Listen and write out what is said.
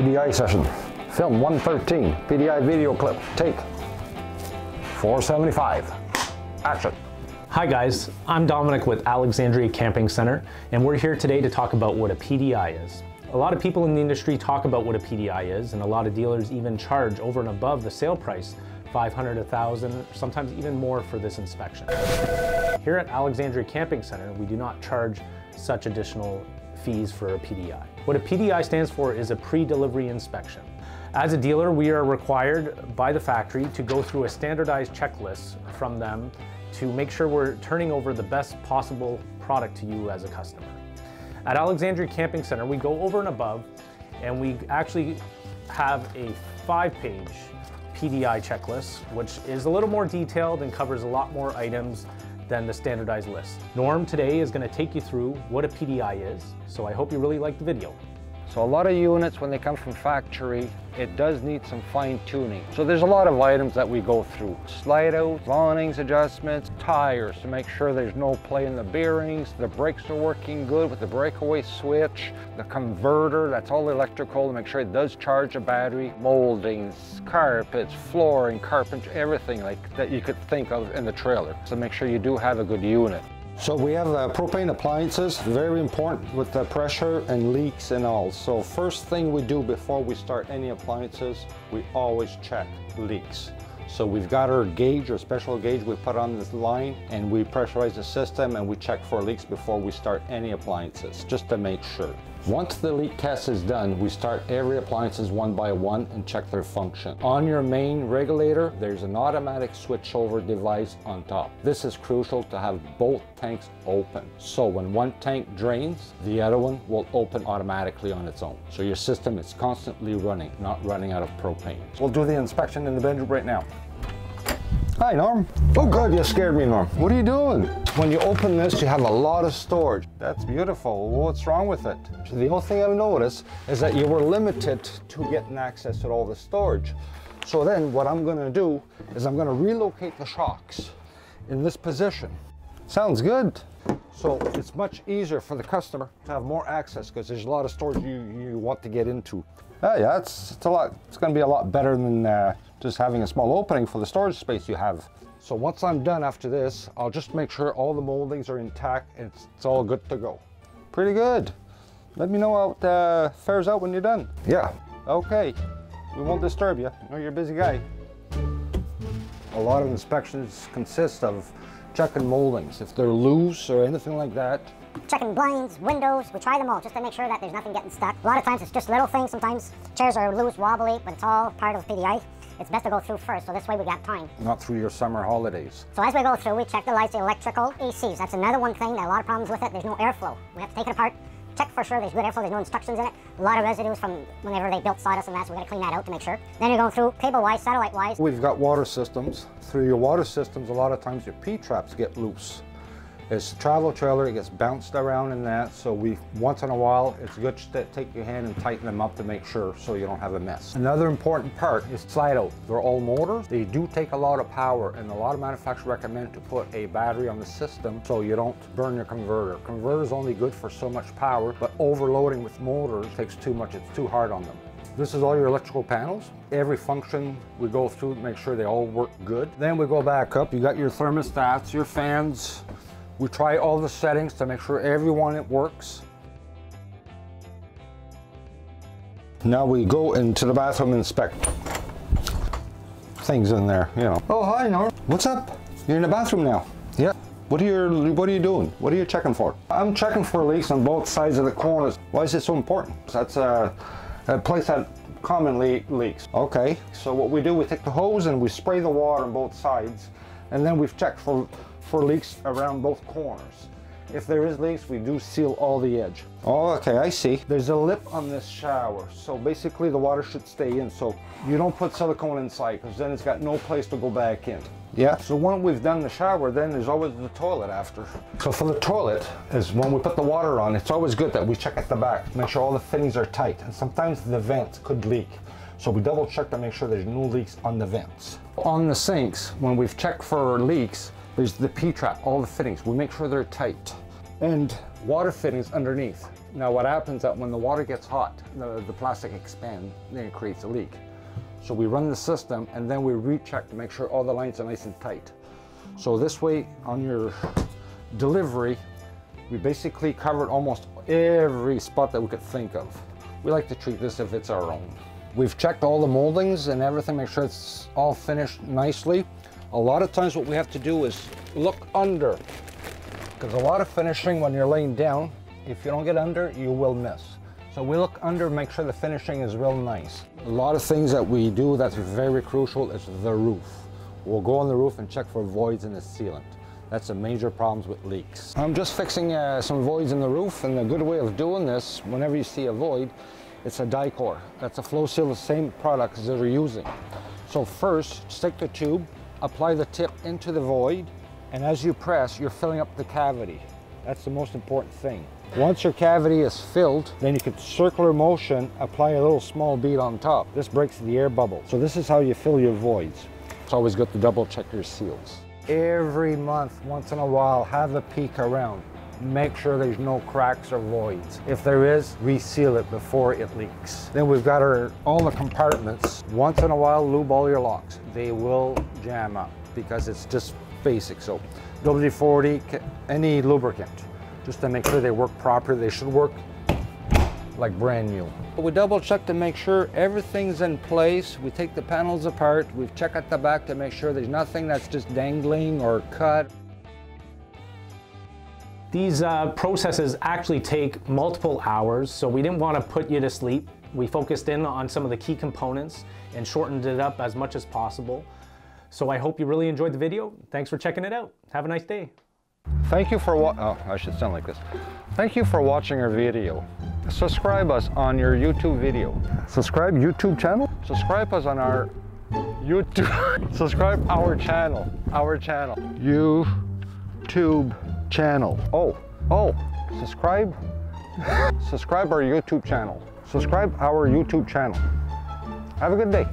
PDI session. Film 113, PDI video clip, take 475. Action. Hi guys, I'm Dominic with Alexandria Camping Centre, and we're here today to talk about what a PDI is. A lot of people in the industry talk about what a PDI is, and a lot of dealers even charge over and above the sale price 500, 1000, sometimes even more for this inspection. Here at Alexandria Camping Centre, we do not charge such additional fees for a PDI. What a PDI stands for is a pre-delivery inspection. As a dealer, we are required by the factory to go through a standardized checklist from them to make sure we're turning over the best possible product to you as a customer. At Alexandria Camping Centre, we go over and above and we actually have a five page PDI checklist, which is a little more detailed and covers a lot more items than the standardized list. Norm today is going to take you through what a PDI is, so I hope you really like the video. So a lot of units, when they come from factory, it does need some fine tuning. So there's a lot of items that we go through. Slide outs, awnings adjustments, tires to make sure there's no play in the bearings, the brakes are working good with the breakaway switch, the converter, that's all electrical to make sure it does charge a battery, moldings, carpets, flooring, carpentry, everything like that you could think of in the trailer. So make sure you do have a good unit. So we have uh, propane appliances, very important with the pressure and leaks and all. So first thing we do before we start any appliances, we always check leaks. So we've got our gauge, our special gauge we put on this line and we pressurize the system and we check for leaks before we start any appliances, just to make sure. Once the leak test is done, we start every appliances one by one and check their function. On your main regulator, there's an automatic switchover device on top. This is crucial to have both tanks open. So when one tank drains, the other one will open automatically on its own. So your system is constantly running, not running out of propane. We'll do the inspection in the bedroom right now. Hi, Norm. Oh, good, you scared me, Norm. What are you doing? When you open this, you have a lot of storage. That's beautiful. What's wrong with it? The only thing I've noticed is that you were limited to getting access to all the storage. So then what I'm gonna do is I'm gonna relocate the shocks in this position. Sounds good. So it's much easier for the customer to have more access because there's a lot of storage you, you want to get into. Oh yeah, it's, it's a lot, it's gonna be a lot better than uh, just having a small opening for the storage space you have. So once I'm done after this, I'll just make sure all the moldings are intact and it's, it's all good to go. Pretty good. Let me know how it uh, fares out when you're done. Yeah, okay. We won't disturb you. I know you're a busy guy. A lot of inspections consist of checking moldings. If they're loose or anything like that, checking blinds, windows, we try them all just to make sure that there's nothing getting stuck. A lot of times it's just little things, sometimes chairs are loose, wobbly, but it's all part of PDI it's best to go through first, so this way we got time. Not through your summer holidays. So as we go through, we check the lights, the electrical, ACs. That's another one thing, that a lot of problems with it, there's no airflow. We have to take it apart, check for sure there's good airflow, there's no instructions in it. A lot of residues from whenever they built sawdust and that, so we gotta clean that out to make sure. Then you're going through cable-wise, satellite-wise. We've got water systems. Through your water systems, a lot of times your P-traps get loose. It's a travel trailer, it gets bounced around in that, so we, once in a while, it's good to take your hand and tighten them up to make sure so you don't have a mess. Another important part is slide out. They're all motors. They do take a lot of power, and a lot of manufacturers recommend to put a battery on the system so you don't burn your converter. Converter is only good for so much power, but overloading with motors takes too much, it's too hard on them. This is all your electrical panels. Every function we go through make sure they all work good. Then we go back up, you got your thermostats, your fans, we try all the settings to make sure everyone it works. Now we go into the bathroom and inspect things in there, you know. Oh, hi, Norm. What's up? You're in the bathroom now. Yeah. What are you What are you doing? What are you checking for? I'm checking for leaks on both sides of the corners. Why is it so important? That's a, a place that commonly leaks. Okay. So what we do, we take the hose and we spray the water on both sides, and then we've checked for for leaks around both corners. If there is leaks, we do seal all the edge. Oh, okay, I see. There's a lip on this shower. So basically the water should stay in. So you don't put silicone inside because then it's got no place to go back in. Yeah, so when we've done the shower, then there's always the toilet after. So for the toilet, is when we put the water on, it's always good that we check at the back, make sure all the fittings are tight. And sometimes the vent could leak. So we double check to make sure there's no leaks on the vents. On the sinks, when we've checked for leaks, there's the P-trap, all the fittings. We make sure they're tight. and water fittings underneath. Now what happens that when the water gets hot, the, the plastic expands, then it creates a leak. So we run the system and then we recheck to make sure all the lines are nice and tight. So this way on your delivery, we basically covered almost every spot that we could think of. We like to treat this if it's our own. We've checked all the moldings and everything, make sure it's all finished nicely. A lot of times what we have to do is look under because a lot of finishing when you're laying down, if you don't get under, you will miss. So we look under, make sure the finishing is real nice. A lot of things that we do that's very crucial is the roof. We'll go on the roof and check for voids in the sealant. That's a major problems with leaks. I'm just fixing uh, some voids in the roof and a good way of doing this, whenever you see a void, it's a Dicor. That's a flow seal, the same product as they're using. So first, stick the tube, apply the tip into the void, and as you press, you're filling up the cavity. That's the most important thing. Once your cavity is filled, then you can circular motion, apply a little small bead on top. This breaks the air bubble. So this is how you fill your voids. It's always good to double check your seals. Every month, once in a while, have a peek around. Make sure there's no cracks or voids. If there is, reseal it before it leaks. Then we've got our all the compartments. Once in a while, lube all your locks. They will jam up because it's just basic. So WD-40, any lubricant, just to make sure they work properly. They should work like brand new. We double check to make sure everything's in place. We take the panels apart. We check at the back to make sure there's nothing that's just dangling or cut. These uh, processes actually take multiple hours, so we didn't want to put you to sleep. We focused in on some of the key components and shortened it up as much as possible. So I hope you really enjoyed the video. Thanks for checking it out. Have a nice day. Thank you for wa- oh, I should sound like this. Thank you for watching our video. Subscribe us on your YouTube video. Subscribe YouTube channel? Subscribe us on our YouTube. subscribe our channel. Our channel. YouTube channel. Oh, oh, subscribe. subscribe our YouTube channel. Subscribe our YouTube channel. Have a good day.